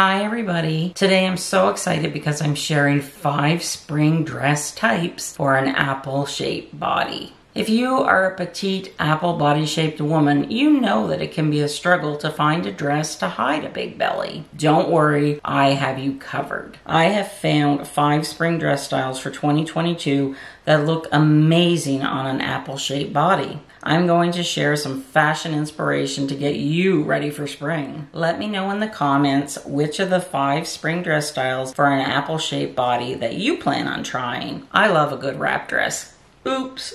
Hi everybody. Today I'm so excited because I'm sharing five spring dress types for an apple shaped body. If you are a petite apple body shaped woman, you know that it can be a struggle to find a dress to hide a big belly. Don't worry, I have you covered. I have found five spring dress styles for 2022 that look amazing on an apple shaped body. I'm going to share some fashion inspiration to get you ready for spring. Let me know in the comments which of the five spring dress styles for an apple shaped body that you plan on trying. I love a good wrap dress. Oops.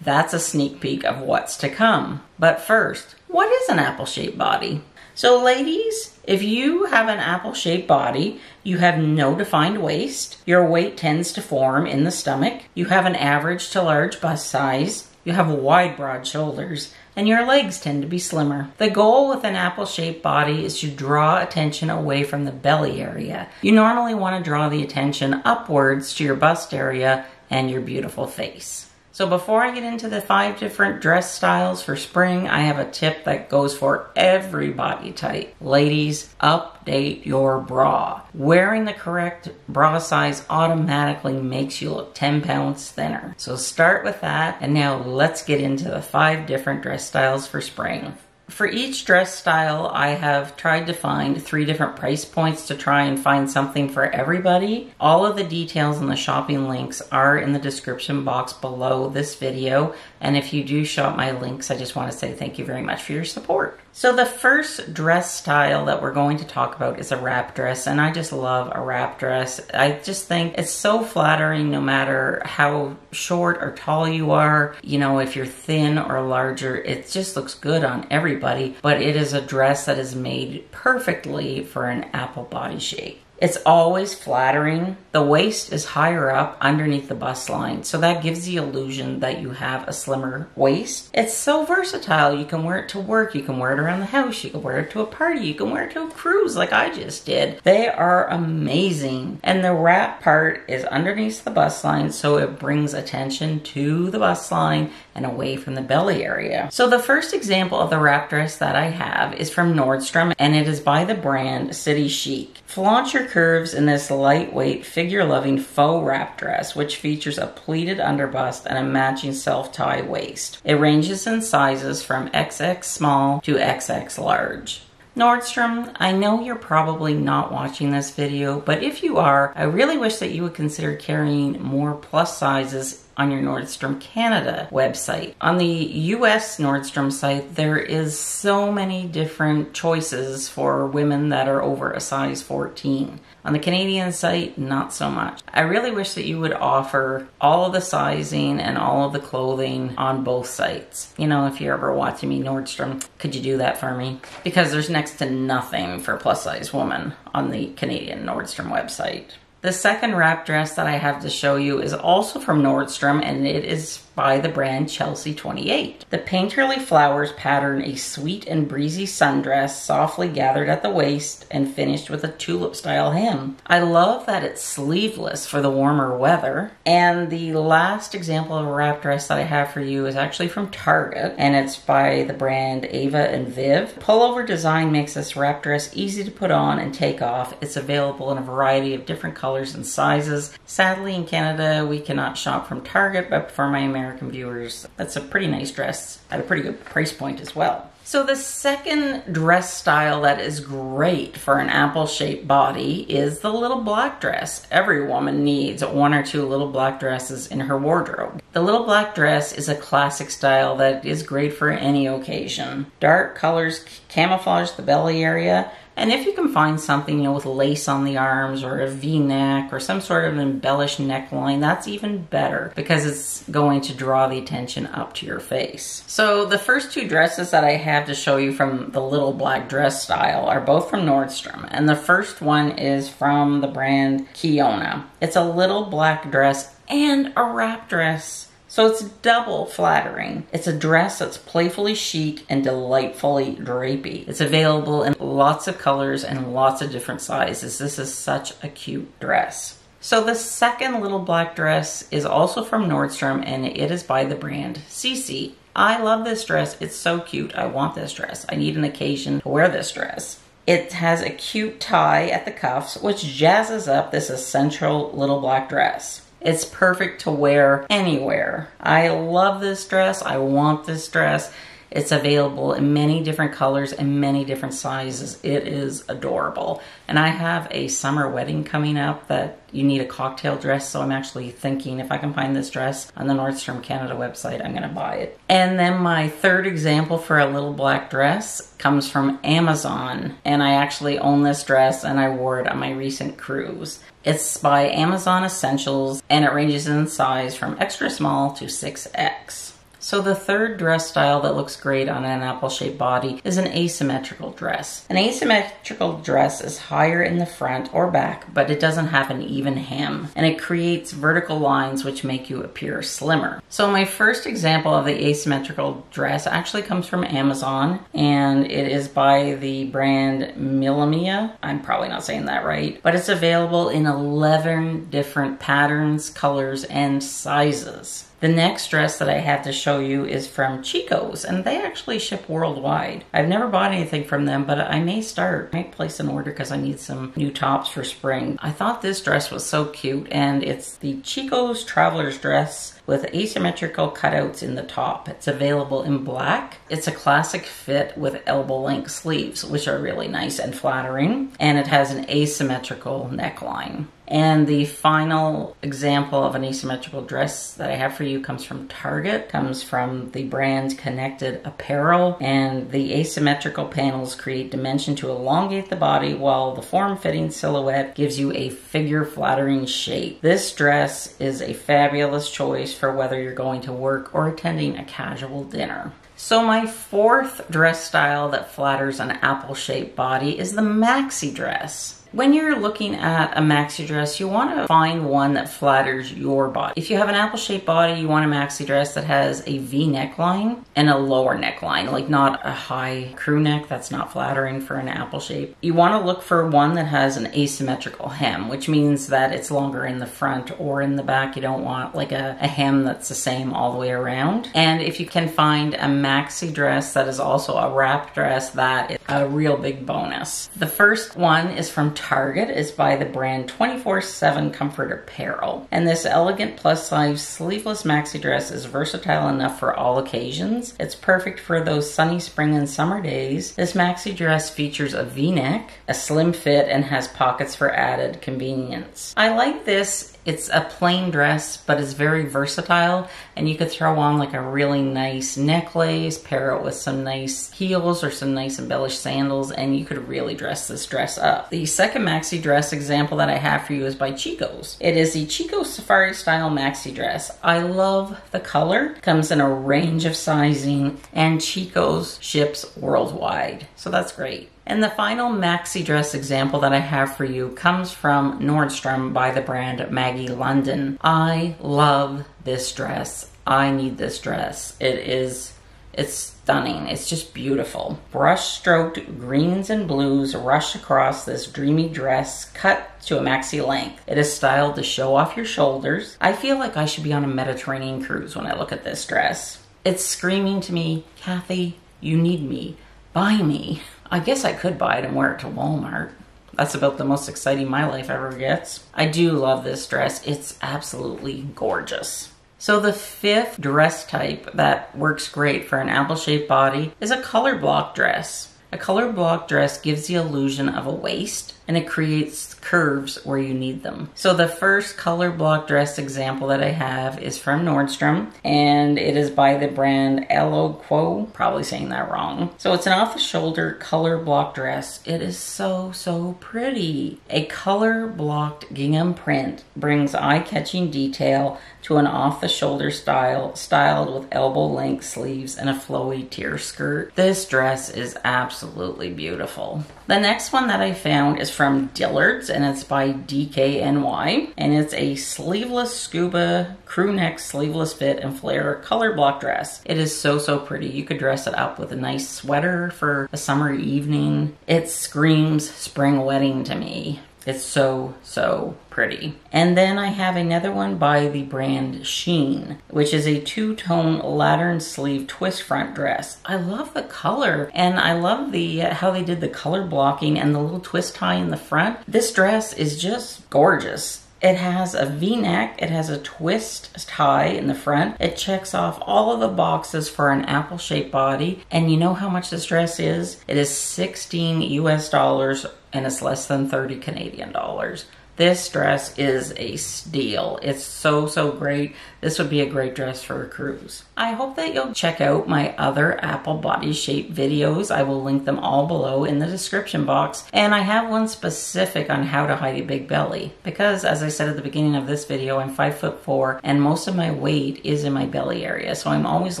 That's a sneak peek of what's to come. But first, what is an apple shaped body? So, ladies, if you have an apple shaped body, you have no defined waist, your weight tends to form in the stomach, you have an average to large bust size, you have wide, broad shoulders, and your legs tend to be slimmer. The goal with an apple shaped body is to draw attention away from the belly area. You normally want to draw the attention upwards to your bust area and your beautiful face. So before I get into the five different dress styles for spring, I have a tip that goes for every body type. Ladies, update your bra. Wearing the correct bra size automatically makes you look 10 pounds thinner. So start with that, and now let's get into the five different dress styles for spring. For each dress style, I have tried to find three different price points to try and find something for everybody. All of the details and the shopping links are in the description box below this video. And if you do shop my links, I just want to say thank you very much for your support. So the first dress style that we're going to talk about is a wrap dress. And I just love a wrap dress. I just think it's so flattering no matter how short or tall you are. You know, if you're thin or larger, it just looks good on everybody. But it is a dress that is made perfectly for an apple body shape. It's always flattering. The waist is higher up underneath the bust line, so that gives the illusion that you have a slimmer waist. It's so versatile. You can wear it to work, you can wear it around the house, you can wear it to a party, you can wear it to a cruise like I just did. They are amazing. And the wrap part is underneath the bust line, so it brings attention to the bust line and away from the belly area. So the first example of the wrap dress that I have is from Nordstrom, and it is by the brand City Chic. Flaunt your curves in this lightweight, figure-loving faux wrap dress, which features a pleated underbust and a matching self-tie waist. It ranges in sizes from XX small to XX large. Nordstrom, I know you're probably not watching this video, but if you are, I really wish that you would consider carrying more plus sizes on your Nordstrom Canada website. On the US Nordstrom site, there is so many different choices for women that are over a size 14. On the Canadian site, not so much. I really wish that you would offer all of the sizing and all of the clothing on both sites. You know, if you're ever watching me, Nordstrom, could you do that for me? Because there's next to nothing for plus size woman on the Canadian Nordstrom website. The second wrap dress that I have to show you is also from Nordstrom and it is by the brand Chelsea 28. The painterly flowers pattern a sweet and breezy sundress softly gathered at the waist and finished with a tulip style hem. I love that it's sleeveless for the warmer weather. And the last example of a wrap dress that I have for you is actually from Target and it's by the brand Ava and Viv. Pullover design makes this wrap dress easy to put on and take off. It's available in a variety of different colors and sizes. Sadly in Canada we cannot shop from Target but for my American American viewers. That's a pretty nice dress at a pretty good price point as well. So the second dress style that is great for an apple-shaped body is the little black dress. Every woman needs one or two little black dresses in her wardrobe. The little black dress is a classic style that is great for any occasion. Dark colors camouflage the belly area and if you can find something, you know, with lace on the arms or a v-neck or some sort of embellished neckline, that's even better because it's going to draw the attention up to your face. So the first two dresses that I have to show you from the little black dress style are both from Nordstrom. And the first one is from the brand Kiyonna. It's a little black dress and a wrap dress. So it's double flattering. It's a dress that's playfully chic and delightfully drapey. It's available in lots of colors and lots of different sizes. This is such a cute dress. So the second little black dress is also from Nordstrom and it is by the brand Cici. I love this dress. It's so cute. I want this dress. I need an occasion to wear this dress. It has a cute tie at the cuffs, which jazzes up this essential little black dress. It's perfect to wear anywhere. I love this dress. I want this dress. It's available in many different colors and many different sizes. It is adorable. And I have a summer wedding coming up that you need a cocktail dress. So I'm actually thinking if I can find this dress on the Nordstrom Canada website, I'm going to buy it. And then my third example for a little black dress comes from Amazon. And I actually own this dress and I wore it on my recent cruise. It's by Amazon Essentials and it ranges in size from extra small to 6X. So the third dress style that looks great on an apple-shaped body is an asymmetrical dress. An asymmetrical dress is higher in the front or back, but it doesn't have an even hem, and it creates vertical lines which make you appear slimmer. So my first example of the asymmetrical dress actually comes from Amazon, and it is by the brand Milamia. I'm probably not saying that right, but it's available in 11 different patterns, colors, and sizes. The next dress that I have to show you is from Chico's, and they actually ship worldwide. I've never bought anything from them, but I may start. I might place an order because I need some new tops for spring. I thought this dress was so cute, and it's the Chico's Traveler's Dress with asymmetrical cutouts in the top. It's available in black. It's a classic fit with elbow length sleeves, which are really nice and flattering. And it has an asymmetrical neckline. And the final example of an asymmetrical dress that I have for you comes from Target, comes from the brand Connected Apparel, and the asymmetrical panels create dimension to elongate the body while the form-fitting silhouette gives you a figure-flattering shape. This dress is a fabulous choice for whether you're going to work or attending a casual dinner. So my fourth dress style that flatters an apple-shaped body is the maxi dress. When you're looking at a maxi dress, you want to find one that flatters your body. If you have an apple-shaped body, you want a maxi dress that has a V neckline and a lower neckline, like not a high crew neck. That's not flattering for an apple shape. You want to look for one that has an asymmetrical hem, which means that it's longer in the front or in the back. You don't want like a, a hem that's the same all the way around. And if you can find a maxi dress that is also a wrap dress, that is a real big bonus. The first one is from Target is by the brand 24-7 Comfort Apparel. And this elegant plus size sleeveless maxi dress is versatile enough for all occasions. It's perfect for those sunny spring and summer days. This maxi dress features a v-neck, a slim fit, and has pockets for added convenience. I like this it's a plain dress, but it's very versatile, and you could throw on like a really nice necklace, pair it with some nice heels or some nice embellished sandals, and you could really dress this dress up. The second maxi dress example that I have for you is by Chico's. It is the Chico Safari style maxi dress. I love the color, comes in a range of sizing, and Chico's ships worldwide, so that's great. And the final maxi dress example that I have for you comes from Nordstrom by the brand Maggie London. I love this dress. I need this dress. It is it's stunning. It's just beautiful. Brush stroked greens and blues rush across this dreamy dress cut to a maxi length. It is styled to show off your shoulders. I feel like I should be on a Mediterranean cruise when I look at this dress. It's screaming to me, Cathy, you need me. Buy me. I guess I could buy it and wear it to Walmart. That's about the most exciting my life ever gets. I do love this dress. It's absolutely gorgeous. So the fifth dress type that works great for an apple-shaped body is a color block dress. A color block dress gives the illusion of a waist and it creates curves where you need them. So the first color block dress example that I have is from Nordstrom and it is by the brand Eloquo, probably saying that wrong. So it's an off the shoulder color block dress. It is so, so pretty. A color blocked gingham print brings eye-catching detail to an off the shoulder style styled with elbow length sleeves and a flowy tier skirt. This dress is absolutely beautiful. The next one that I found is from Dillard's and it's by DKNY. And it's a sleeveless scuba crew neck sleeveless fit and flare color block dress. It is so, so pretty. You could dress it up with a nice sweater for a summer evening. It screams spring wedding to me. It's so, so pretty. And then I have another one by the brand Shein, which is a two-tone lantern sleeve twist front dress. I love the color and I love the uh, how they did the color blocking and the little twist tie in the front. This dress is just gorgeous. It has a v-neck, it has a twist tie in the front. It checks off all of the boxes for an apple-shaped body. And you know how much this dress is? It is 16 US dollars and it's less than 30 Canadian dollars. This dress is a steal. It's so, so great. This would be a great dress for a cruise. I hope that you'll check out my other apple body shape videos. I will link them all below in the description box. And I have one specific on how to hide a big belly. Because as I said at the beginning of this video, I'm five foot four and most of my weight is in my belly area. So I'm always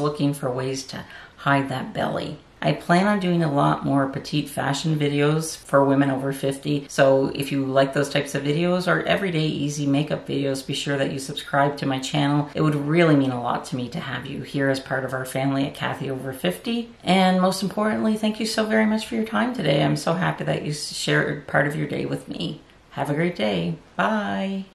looking for ways to hide that belly. I plan on doing a lot more petite fashion videos for women over 50. So if you like those types of videos or everyday easy makeup videos, be sure that you subscribe to my channel. It would really mean a lot to me to have you here as part of our family at Cathy Over 50. And most importantly, thank you so very much for your time today. I'm so happy that you shared part of your day with me. Have a great day. Bye.